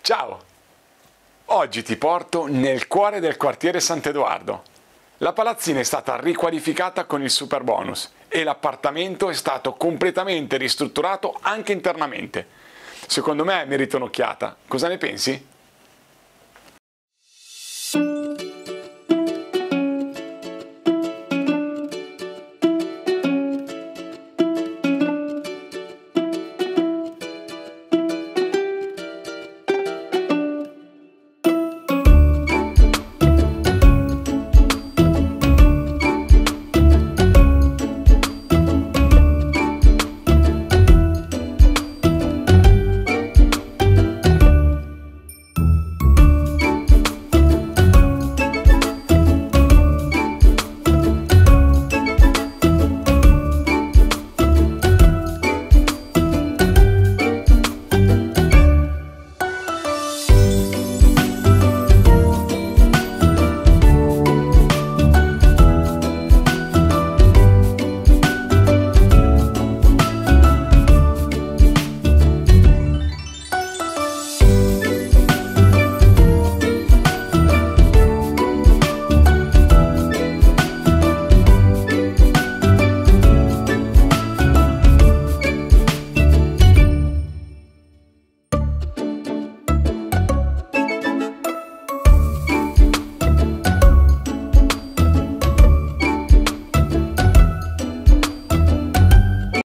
Ciao! Oggi ti porto nel cuore del quartiere Sant'Edoardo. La palazzina è stata riqualificata con il super bonus e l'appartamento è stato completamente ristrutturato anche internamente. Secondo me merita un'occhiata. Cosa ne pensi?